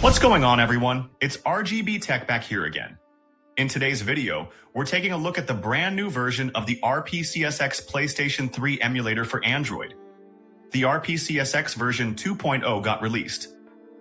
What's going on everyone? It's RGB Tech back here again. In today's video, we're taking a look at the brand new version of the RPCSX PlayStation 3 emulator for Android. The RPCSX version 2.0 got released.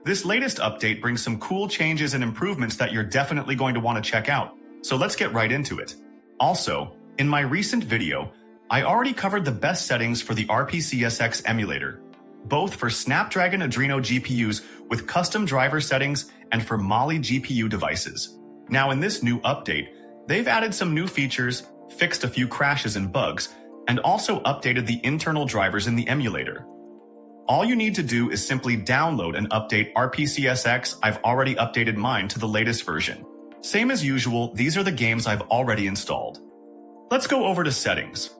This latest update brings some cool changes and improvements that you're definitely going to want to check out. So let's get right into it. Also, in my recent video, I already covered the best settings for the RPCSX emulator, both for Snapdragon Adreno GPUs with custom driver settings and for Mali GPU devices. Now in this new update, they've added some new features, fixed a few crashes and bugs, and also updated the internal drivers in the emulator. All you need to do is simply download and update RPCSX. I've already updated mine to the latest version. Same as usual, these are the games I've already installed. Let's go over to settings.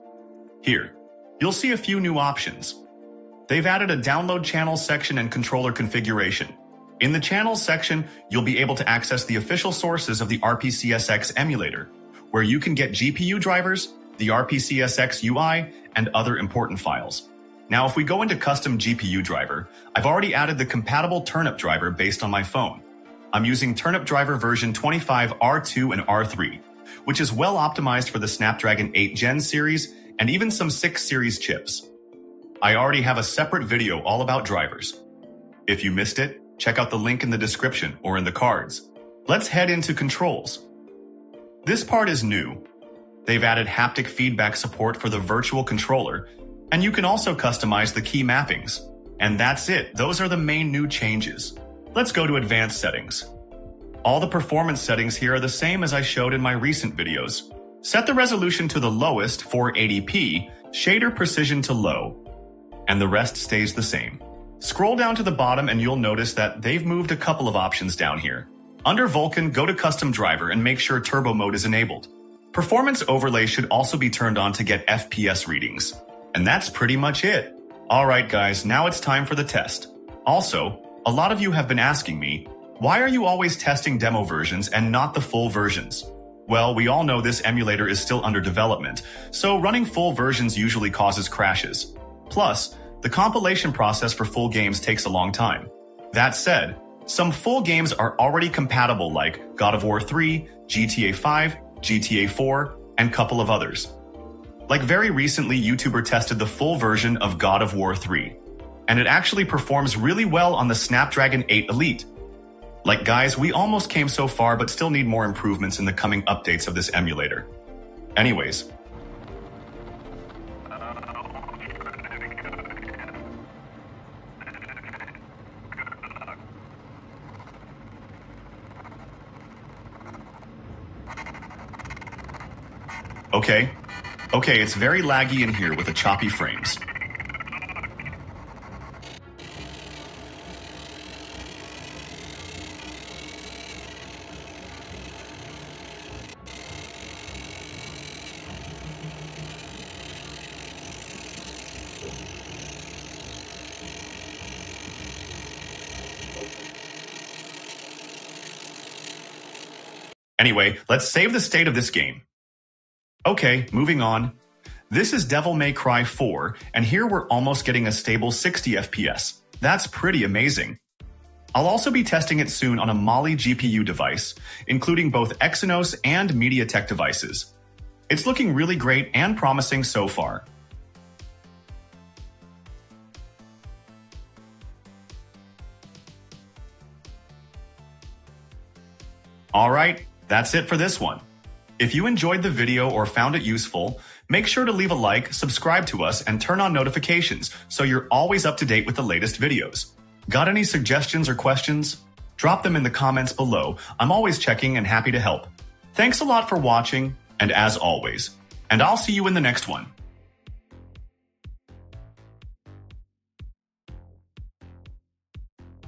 Here, you'll see a few new options. They've added a download channel section and controller configuration. In the channels section, you'll be able to access the official sources of the RPCSX emulator, where you can get GPU drivers, the RPCSX UI, and other important files. Now, if we go into custom GPU driver, I've already added the compatible turnip driver based on my phone. I'm using turnip driver version 25 R2 and R3, which is well optimized for the Snapdragon 8 Gen series and even some 6 series chips. I already have a separate video all about drivers. If you missed it, check out the link in the description or in the cards. Let's head into controls. This part is new. They've added haptic feedback support for the virtual controller, and you can also customize the key mappings. And that's it. Those are the main new changes. Let's go to advanced settings. All the performance settings here are the same as I showed in my recent videos. Set the resolution to the lowest 480p, shader precision to low, and the rest stays the same. Scroll down to the bottom and you'll notice that they've moved a couple of options down here. Under Vulkan, go to Custom Driver and make sure Turbo Mode is enabled. Performance Overlay should also be turned on to get FPS readings. And that's pretty much it. Alright guys, now it's time for the test. Also, a lot of you have been asking me, why are you always testing demo versions and not the full versions? Well, we all know this emulator is still under development, so running full versions usually causes crashes. Plus, the compilation process for full games takes a long time. That said, some full games are already compatible like God of War 3, GTA 5, GTA 4, and a couple of others. Like very recently, YouTuber tested the full version of God of War 3, and it actually performs really well on the Snapdragon 8 Elite. Like guys, we almost came so far but still need more improvements in the coming updates of this emulator. Anyways, Okay. Okay, it's very laggy in here with the choppy frames. Anyway, let's save the state of this game. Okay, moving on. This is Devil May Cry 4, and here we're almost getting a stable 60 FPS. That's pretty amazing. I'll also be testing it soon on a Mali GPU device, including both Exynos and MediaTek devices. It's looking really great and promising so far. Alright, that's it for this one. If you enjoyed the video or found it useful, make sure to leave a like, subscribe to us, and turn on notifications so you're always up to date with the latest videos. Got any suggestions or questions? Drop them in the comments below. I'm always checking and happy to help. Thanks a lot for watching, and as always, and I'll see you in the next one.